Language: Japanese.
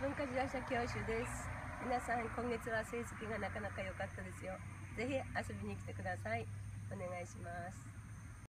文化自動車教習です。皆さん今月は成績がなかなか良かったですよ。ぜひ遊びに来てください。お願いします。